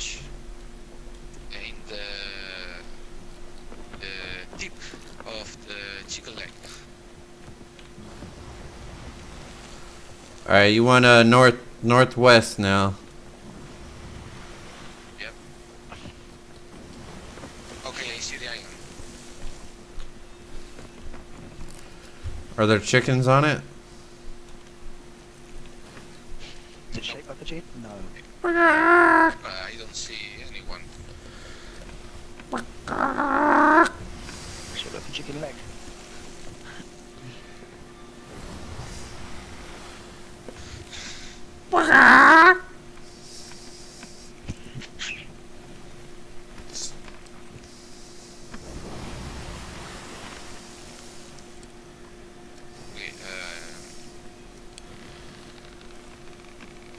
catch in the, the tip of the chicken leg. Alright, you want uh, north northwest now. Yep. Okay, I see the island. Are there chickens on it? Is it shaped like a G? No. Uh, I don't see anyone. Shaped like a chicken leg.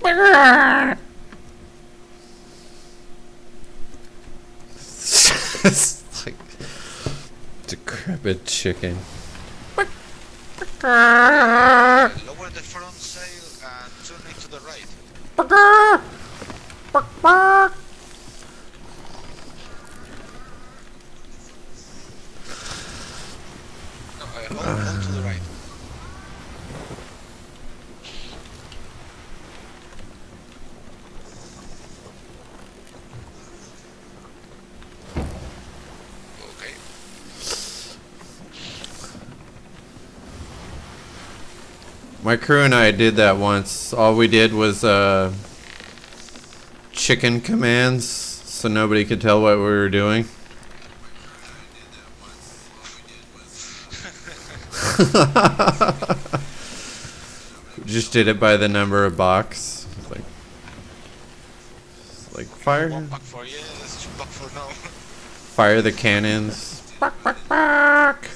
Okay, uh, it's like decrepit chicken. lower the front sail and turn it to the right. No, uh, hold, hold to the right. Okay. My crew and I did that once. All we did was uh, chicken commands, so nobody could tell what we were doing. Just did it by the number of box. It's like, it's like fire, One buck for yes, two buck for no. fire the cannons. Bark, bark, bark.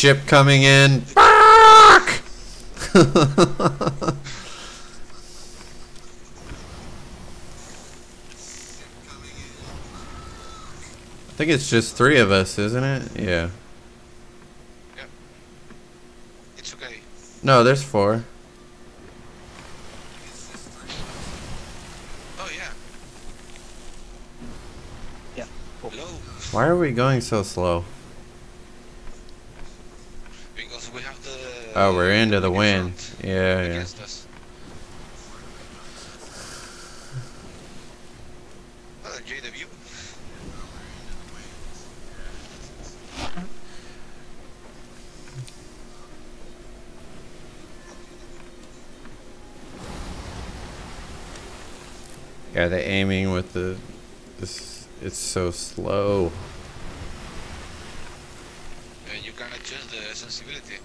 Ship coming in. Bark! I think it's just three of us, isn't it? Yeah. It's okay. No, there's four. Oh yeah. Yeah. Cool. Why are we going so slow? Because we have the. Oh, we're into the wind. Yeah, yeah. Us. Well, enjoy the view. Yeah, the aiming with the this it's so slow. Uh, you can adjust the sensibility.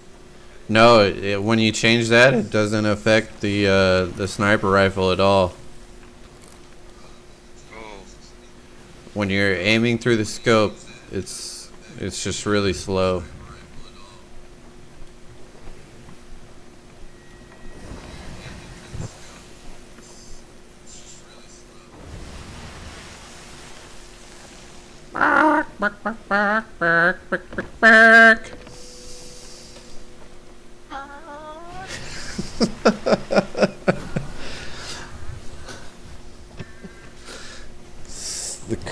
No, it, it- when you change that, it doesn't affect the uh, the sniper rifle at all. When you're aiming through the scope, it's it's just really slow.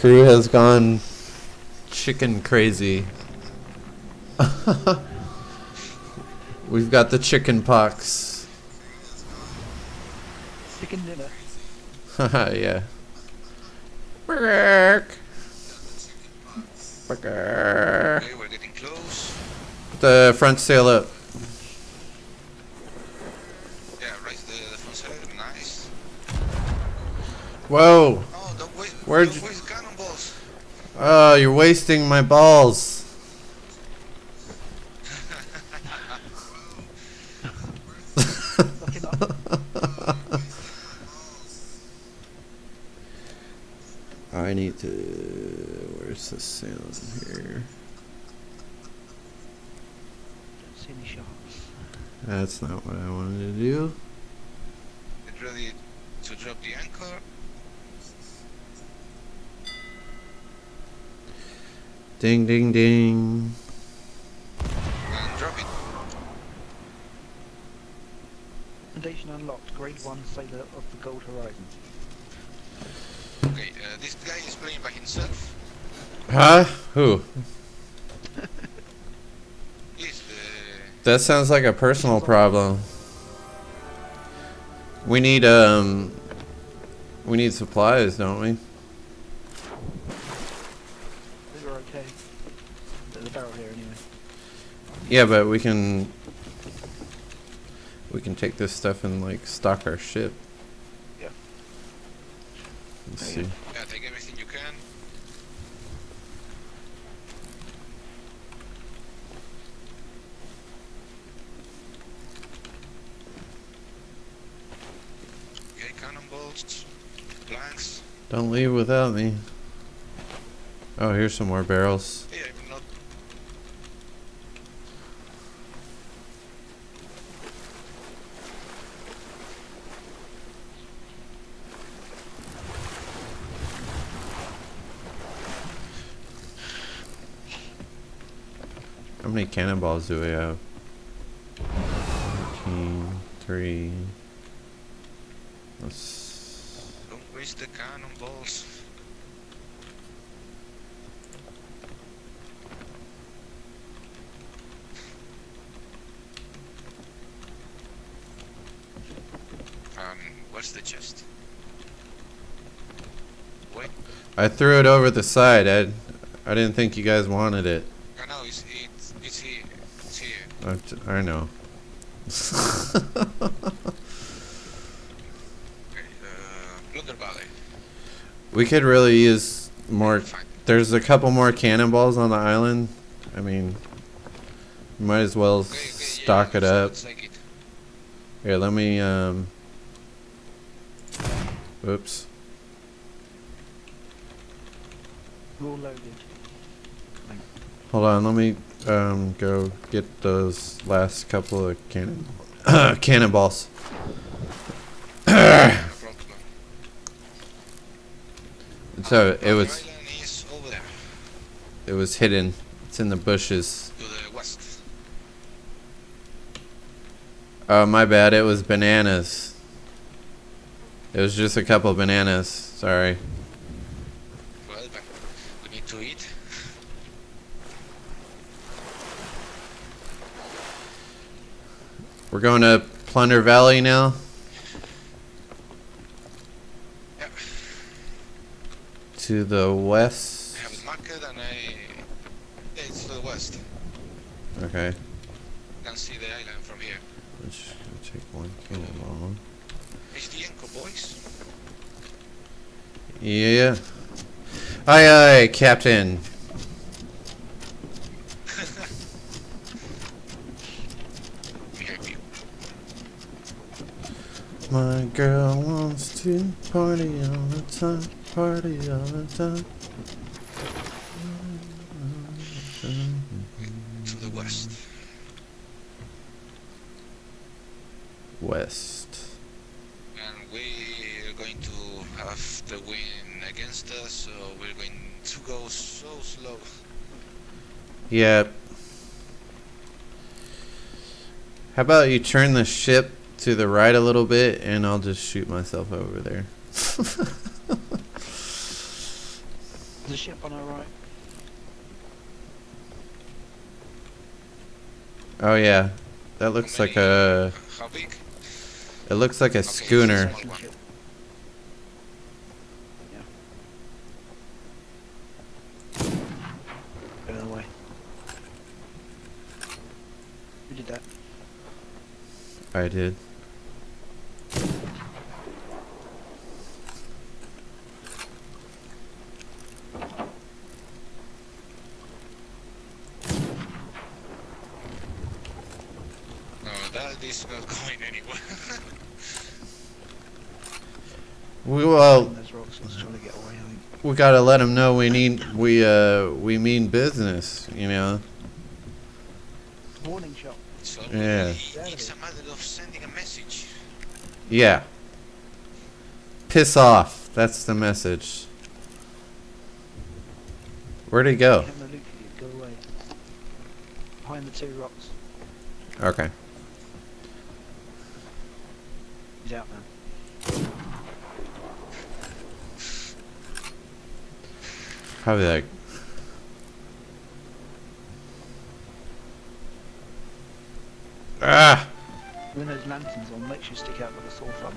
Crew has gone chicken crazy. We've got the chicken pox. Chicken dinner. yeah. Burk. Burk. okay, we're getting close. Put the front sail up. Yeah, raise the, the front sail. Nice. Whoa. Oh, don't waste. Where'd don't you- waste cannonballs. Oh, you're wasting my balls. I need to. Where's the sound here? That's not what I wanted to do. Get ready to drop the anchor. Ding, ding, ding. and drop it. And they Mission unlocked. Grade 1 Sailor of the Gold Hoarders. Okay, uh, this guy is playing by himself. Huh? Who? He's the... That sounds like a personal problem. We need um we need supplies, don't we? We were okay. There's a barrel here anyway. Yeah, but we can we can take this stuff and like stock our ship. Yeah. Let's see. Yeah, take everything you can. Okay, cannonballs, blanks. Don't leave without me. Oh, here's some more barrels. Hey, I'm not... How many cannonballs do we have? 14, 3. Let's Don't waste the cannonballs. Um, where's the chest? Wait, I threw it over the side. I I didn't think you guys wanted it. I know, it's, it's, it's here. It's here. I, t- I know. Okay, uh, Plunder we could really use more. There's a couple more cannonballs on the island. I mean, might as well Okay, okay, yeah, stock it up. let's it. Here, let me. Um. Oops. All loaded. Hold on. Let me um go get those last couple of cannon cannonballs. So it was it was hidden. It's in the bushes. Oh, my bad. It was bananas. It was just a couple bananas. Sorry. Well, we need to eat. We're going to Plunder Valley now. To the west. I have marked and I... It's to the west. Okay. You can see the island from here. Let's take one cannonball. HDNCO boys. Yeah. Aye, aye, Captain. We have you. My girl wants to party all the time, party all the time. To the west. West. And we're going to have the wind against us, so we're going to go so slow. Yep. How about you turn the ship to the right a little bit and I'll just shoot myself over there. There's a ship on our right. oh yeah. That looks like a How big? it looks like a Okay, schooner. I one. Ship. Yeah. Get out of the way. Who did that? I did. No, that is not going anywhere. We well There's rocks. He's trying to get away. I think. we gotta let them know we need we uh we mean business. You know. Warning shot. so Yeah. it's a matter of sending a message. Yeah. Piss off. That's the message. Where'd he go? Camera look at you. Go away. Behind the two rocks. Okay. He's out now. How that? Ah! When those lanterns on, make sure you stick out with a sore thumb.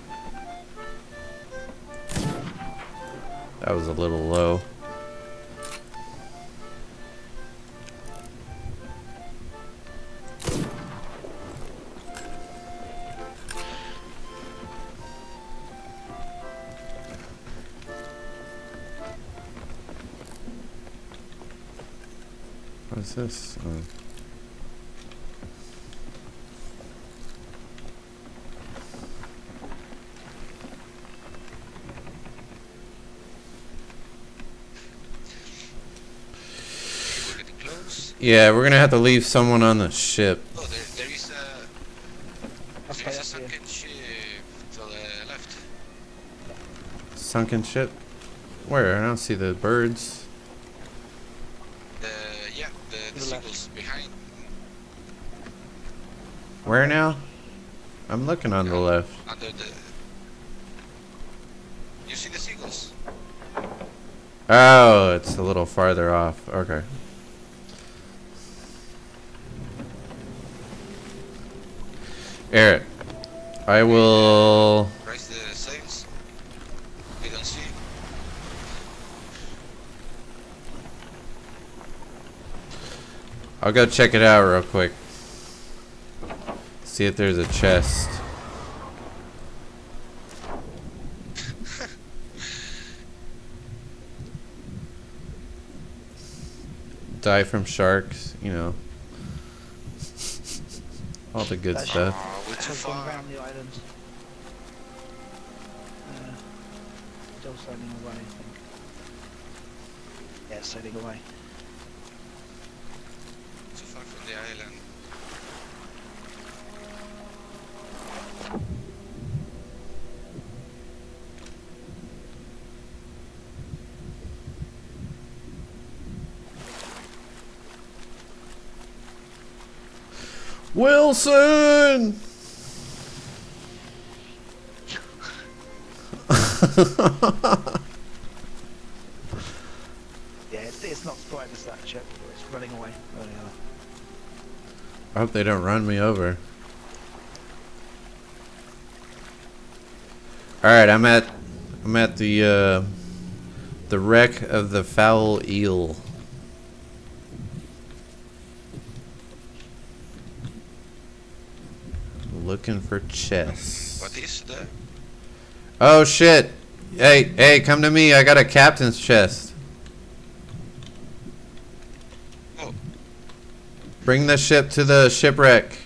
That was a little low. What's this? Oh. Uh, we're getting close. Yeah, we're gonna have to leave someone on the ship. Oh, there, there is a That's there why is a up here. sunken ship to the left. Sunken ship? Where? I don't see the birds. The yeah, the, the the left. seagulls behind. Where now? I'm looking on the left. Under the. You see the seagulls? Oh, it's a little farther off. Okay. Eric, I will. Raise the sails. We don't see. I'll go check it out real quick. See if there's a chest. Die from sharks, you know. All the good That's- stuff. Oh, we're too far. around the island. Uh, still sailing away, I think. Yeah, sailing away. Too far from the island. Wilson! Yeah, it's, it's not spotted as that ship. It's running away. Running away. I hope they don't run me over. All right, I'm at I'm at the uh, the wreck of the foul eel. Looking for chests. What is the? Oh shit! Hey, hey, come to me. I got a captain's chest. Oh, Bring the ship to the shipwreck.